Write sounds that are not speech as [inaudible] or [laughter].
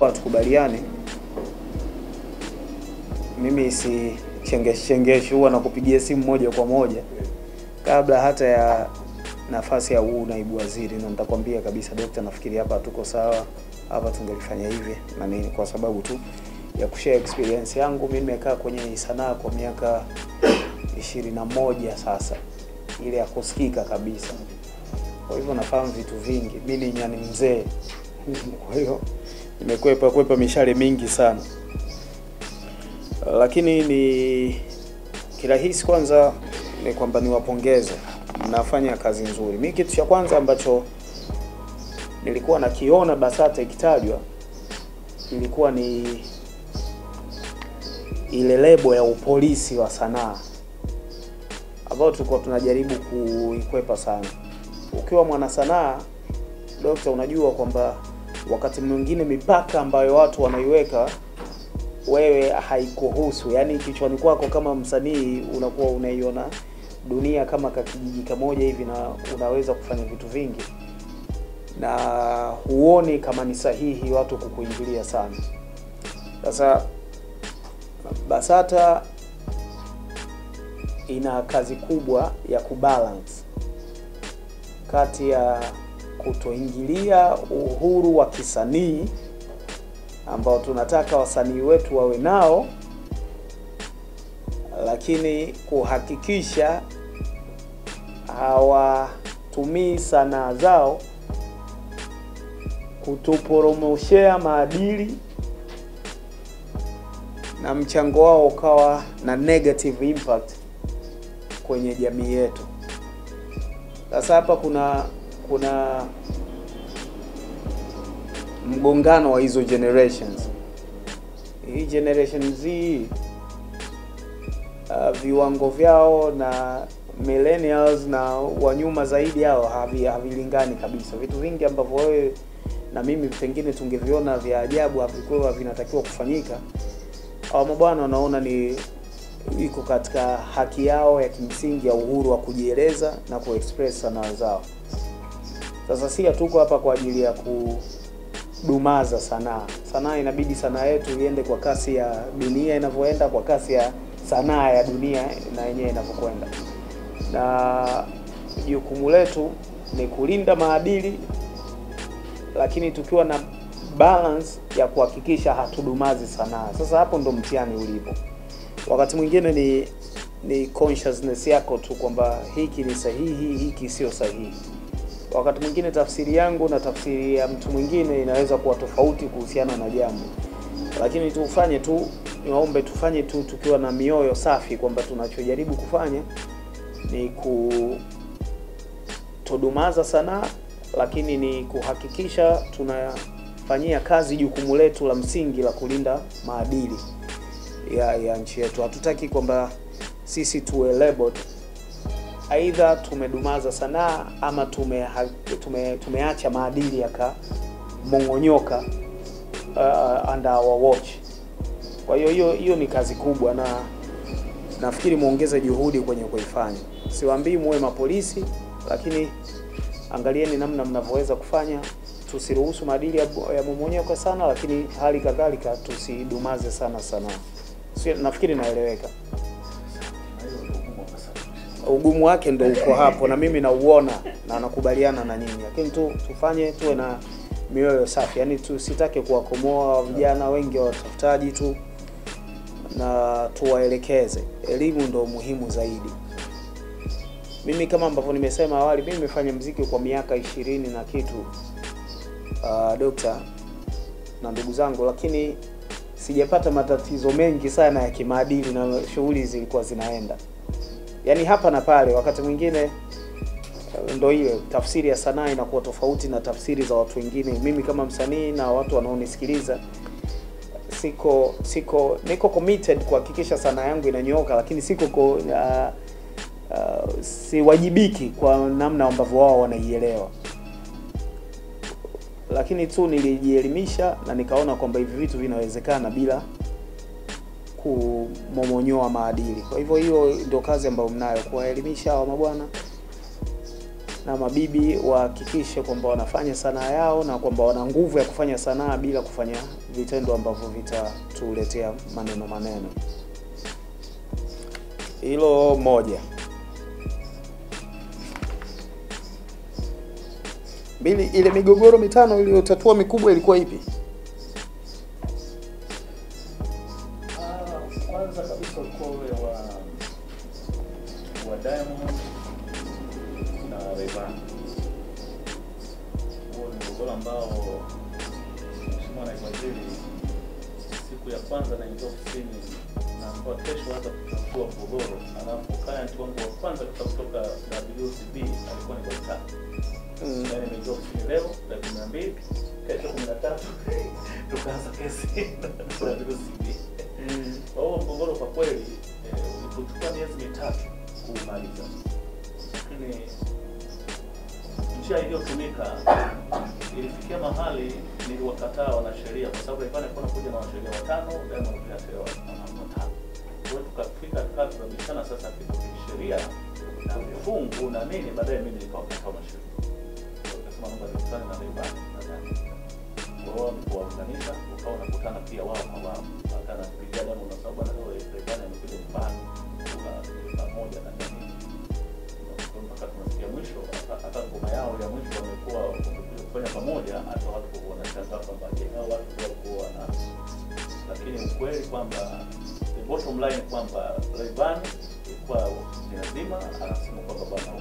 hapa tukubaliane, mimi si chengeshi chengeshi, huwa nakupigia simu moja kwa moja kabla hata ya nafasi ya huu naibu waziri, na nitakwambia kabisa, dokta, nafikiri hapa tuko sawa, hapa tungelifanya hivi na nini, kwa sababu tu ya kushare experience yangu. Mimi nimekaa kwenye sanaa kwa miaka ishirini na moja sasa, ile ya kusikika kabisa. Kwa hivyo nafahamu vitu vingi, mimi ni nyani mzee [laughs] kwa hiyo nimekwepa kwepa mishale mingi sana, lakini ni kirahisi. Kwanza ni kwamba niwapongeze, mnafanya kazi nzuri. Mi kitu cha kwanza ambacho nilikuwa nakiona BASATA ikitajwa ilikuwa ni ile lebo ya upolisi wa sanaa ambayo tulikuwa tunajaribu kuikwepa sana. Ukiwa mwanasanaa dokta, unajua kwamba wakati mwingine mipaka ambayo watu wanaiweka wewe haikuhusu, yaani kichwani kwako kama msanii unakuwa unaiona dunia kama kakijiji kamoja hivi, na unaweza kufanya vitu vingi na huoni kama ni sahihi watu kukuingilia sana. Sasa BASATA ina kazi kubwa ya kubalance kati ya kutoingilia uhuru wa kisanii ambao tunataka wasanii wetu wawe nao, lakini kuhakikisha hawatumii sanaa zao kutuporomoshea maadili na mchango wao ukawa na negative impact kwenye jamii yetu. Sasa hapa kuna kuna mgongano wa hizo generations. Hii generation Z uh, viwango vyao na millennials na wanyuma zaidi havi havilingani kabisa. Vitu vingi ambavyo wewe na mimi pengine tungeviona vya ajabu havikuwa vinatakiwa kufanyika, hawa mabwana wanaona ni iko katika haki yao ya kimsingi ya uhuru wa kujieleza na kuexpress sanaa zao. Sasa si hatuko hapa kwa ajili ya kudumaza sanaa. Sanaa inabidi sanaa yetu iende kwa kasi ya dunia inavyoenda, kwa kasi ya sanaa ya dunia na yenyewe inavyokwenda, na jukumu letu ni kulinda maadili, lakini tukiwa na balance ya kuhakikisha hatudumazi sanaa. Sasa hapo ndo mtihani ulipo. Wakati mwingine ni ni consciousness yako tu kwamba hiki ni sahihi, hiki sio sahihi. Wakati mwingine tafsiri yangu na tafsiri ya mtu mwingine inaweza kuwa tofauti kuhusiana na jambo, lakini tufanye tu, niwaombe tufanye tu tukiwa na mioyo safi kwamba tunachojaribu kufanya ni kutodumaza sanaa, lakini ni kuhakikisha tunafanyia kazi jukumu letu la msingi la kulinda maadili ya, ya nchi yetu. Hatutaki kwamba sisi tuwe labeled aidha tumedumaza sanaa ama tume, tume, tumeacha maadili yakamong'onyoka uh, under our watch. Kwa hiyo hiyo hiyo ni kazi kubwa, na nafikiri muongeze juhudi kwenye kuifanya. Siwaambii muwe mapolisi, lakini angalieni namna mnavyoweza kufanya. Tusiruhusu maadili ya, ya sana, lakini hali kadhalika tusidumaze sana sana. Nafikiri naeleweka. Ugumu wake ndo uko hapo, na mimi nauona na nakubaliana na nyinyi, lakini tu tufanye tuwe na mioyo safi, yaani tusitake kuwakomoa vijana wengi wa watafutaji tu, na tuwaelekeze. Elimu ndo muhimu zaidi. Mimi kama ambavyo nimesema awali, mimi nimefanya mziki kwa miaka ishirini na kitu uh, dokta na ndugu zangu, lakini sijapata matatizo mengi sana ya kimaadili na shughuli zilikuwa zinaenda yaani hapa na pale. Wakati mwingine ndo hiyo tafsiri ya sanaa inakuwa tofauti na tafsiri za watu wengine. Mimi kama msanii na watu wanaonisikiliza, siko siko niko committed kuhakikisha sanaa yangu inanyooka, lakini siko ko, uh, uh, siwajibiki kwa namna ambavyo wao wanaielewa, lakini tu nilijielimisha na nikaona kwamba hivi vitu vinawezekana bila kumomonyoa maadili. Kwa hivyo hiyo ndio kazi ambayo mnayo, kuwaelimisha hawa mabwana na mabibi wahakikishe kwamba wanafanya sanaa yao na kwamba wana nguvu ya kufanya sanaa bila kufanya vitendo ambavyo vitatuletea maneno maneno. Hilo moja. Mbili, ile migogoro mitano iliyotatua mikubwa ilikuwa ipi? Wa Diamond na Rayvanny. Huo ni mgogoro ambao Mheshimiwa Naibu Waziri siku ya kwanza naingia ofisini naambiwa kesho hata kutatua mgogoro, alafu client wangu wa kwanza kutoka WCB alikuwa ni Dr. Mm. Yaani nimeingia ofisini leo tarehe kumi na mbili kesho kumi na tatu [laughs] tukaanza kesi na [laughs] WCB. Mm. Kwa hiyo mgogoro kwa kweli eh, ulipochukua miezi mitatu kuumaliza, lakini njia iliyotumika ilifikia mahali niliwakataa wanasheria, kwa sababu ilikuwa nilikuwa nakuja na wanasheria watano, Diamond pia wanaume watano. Kwa hiyo tukafika tukaa tunabishana sasa kitu kisheria na vifungu na nini, baadaye mimi nikawakataa wanasheria, nikasema naomba nikutane na Rayvanny Diamond kwa hiyo kuwaunganisha ukawa unakutana pia wao kwa wao, hata napigia damu sababu na leo amekuja nyumbani pamoja na mpaka tunafikia mwisho, hata- ngoma yao ya mwisho wamekuwa kufanya pamoja, hata watu wanashangaa kwamba hao watu walikuwa na lakini ukweli kwamba the bottom line kwamba Rayvanny ilikuwa ni lazima anasema kwamba bana